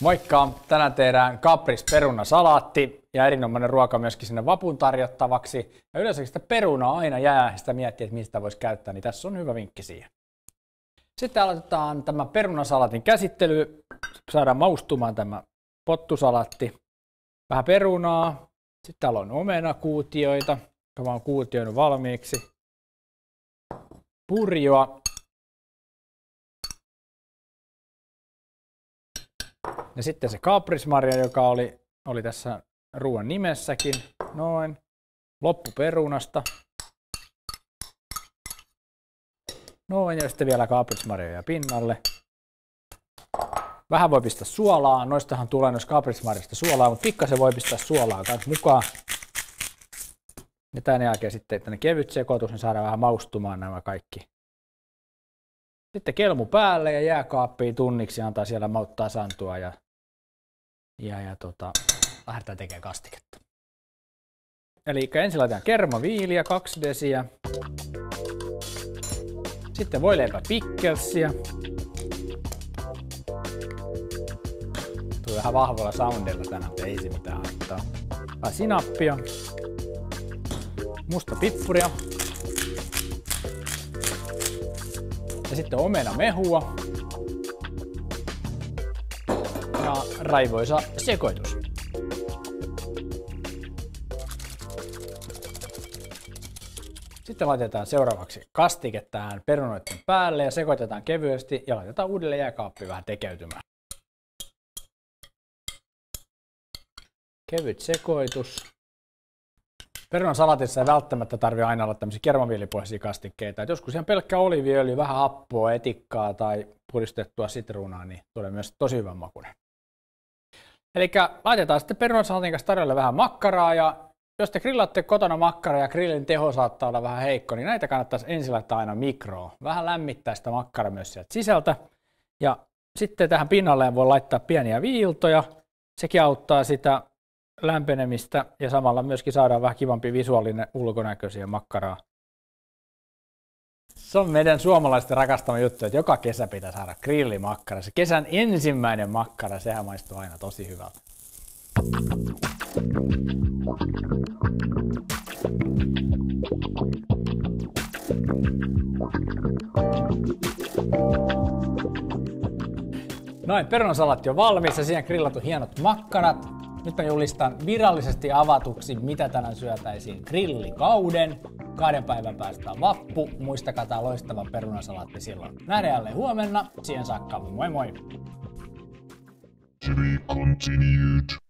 Moikka! Tänään tehdään kapris perunasalaatti ja erinomainen ruoka myöskin sinne vapun tarjottavaksi. Ja yleensä sitä perunaa aina jää sitä miettiä, että mistä voisi käyttää, niin tässä on hyvä vinkki siihen. Sitten aloitetaan tämä perunasalatin käsittely. Saadaan maustumaan tämä pottusalatti. Vähän perunaa. Sitten täällä on omenakuutioita, joka on kuutioinut valmiiksi. Purjoa Ja sitten se kaprismarja, joka oli, oli tässä ruoan nimessäkin. Noin. Loppu perunasta. Noin, ja sitten vielä kaprismarjoja pinnalle. Vähän voi pistää suolaa. Noistahan tulee noista kaprismarjasta suolaa, mutta pikkasen voi pistää suolaa kanssa mukaan. Ja tämän jälkeen sitten tänne kevyt sekoitus, niin saadaan vähän maustumaan nämä kaikki sitten kelmu päälle ja jääkaappiin tunniksi antaa siellä mauttaa santua ja, ja, ja tota, lähdetään tekemään kastiketta. Eli ensin laitetaan kermaviiliä, kaksi desiä. Sitten voi leipä pikkelsiä. Tuli vähän vahvalla soundilla tänään, mutta ei se mitään haittaa. Sinappia. Musta pippuria. Ja sitten omena mehua. Ja raivoisa sekoitus. Sitten laitetaan seuraavaksi kastike tähän perunoiden päälle ja sekoitetaan kevyesti ja laitetaan uudelleen jääkaappi vähän tekeytymään. Kevyt sekoitus. Perunan salatissa ei välttämättä tarvitse aina olla tämmöisiä kermaviilipohjaisia kastikkeita. Et joskus ihan pelkkä oliviöljy, vähän happoa, etikkaa tai puristettua sitruunaa, niin tulee myös tosi hyvän makuinen. Eli laitetaan sitten perunasalatin kanssa tarjolle vähän makkaraa ja jos te grillatte kotona makkaraa ja grillin teho saattaa olla vähän heikko, niin näitä kannattaisi ensin laittaa aina mikroon. Vähän lämmittää sitä makkaraa myös sieltä sisältä. Ja sitten tähän pinnalleen voi laittaa pieniä viiltoja. Sekin auttaa sitä lämpenemistä ja samalla myöskin saadaan vähän kivampi visuaalinen ulkonäköisiä makkaraa. Se on meidän suomalaisten rakastama juttu, että joka kesä pitää saada grillimakkara. Se kesän ensimmäinen makkara, sehän maistuu aina tosi hyvältä. Noin, perunasalaatti on valmis ja siihen grillattu hienot makkarat. Nyt mä julistan virallisesti avatuksi, mitä tänään syötäisiin grillikauden. Kahden päivän päästä vappu. Muistakaa tää loistava perunasalaatti silloin. Nähdään jälleen huomenna. Siihen saakka moi moi! To be continued.